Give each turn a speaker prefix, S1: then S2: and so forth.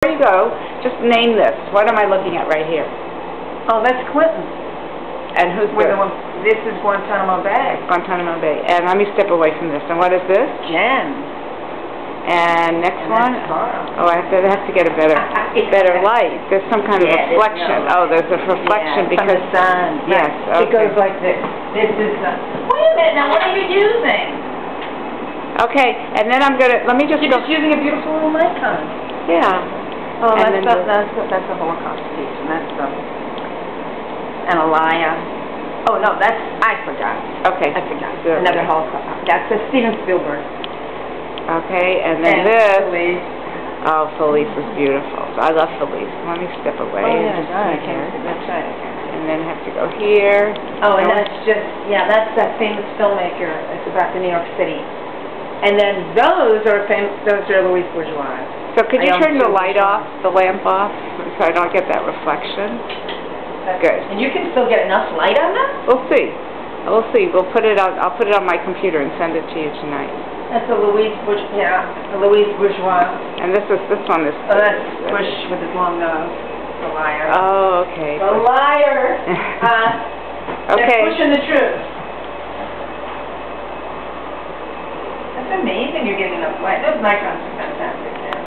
S1: Before you go, just name this. What am I looking at right here?
S2: Oh, that's Clinton.
S1: And who's
S2: We're
S1: this?
S2: the one, this is Guantanamo Bay.
S1: Guantanamo Bay. And let me step away from this. And what is this?
S2: Jen.
S1: And next
S2: And
S1: one? Oh, I have to, I have to get a better, better light. There's some kind of
S2: Yeah, there's
S1: reflection.
S2: no-
S1: Oh, there's a reflection
S2: Yeah,
S1: because...
S2: From the sun.
S1: Yes,
S2: It
S1: okay.
S2: goes like this. This is the, wait a minute, now what are you using?
S1: Okay, and then I'm gonna, let me just
S2: You're
S1: go...
S2: just using a beautiful little icon.
S1: Yeah.
S2: Oh,
S1: And
S2: that's the,
S1: the-
S2: that's the, that's the Holocaust piece, and that's the, and Elia. Oh, no, that's, I forgot.
S1: Okay.
S2: I forgot.
S1: Good.
S2: Another Holocaust. That's a Steven Spielberg.
S1: Okay, and then
S2: And
S1: this...
S2: Felice.
S1: Oh, Felice is beautiful. I love Felice. Let me step away
S2: Oh,
S1: and
S2: yeah,
S1: just
S2: right,
S1: here.
S2: that's right.
S1: And then have to go here.
S2: Oh, and that's just, yeah, that's that famous filmmaker. It's about the New York City. And then those are fam, those are Louise Bourgeois.
S1: So could you turn the light off, the lamp off, so I don't get that reflection? Good.
S2: And you can still get enough light on that?
S1: We'll see. We'll see. We'll put it on, I'll put it on my computer and send it to you tonight.
S2: That's a Louise Bourgeois, yeah, a Louise Bourgeois.
S1: And this is, this one is...
S2: Oh, that's Bush with his long nose. The liar.
S1: Oh, okay.
S2: The liar. Uh, They're pushing the truth. That's amazing you're getting enough light. Those fantastic.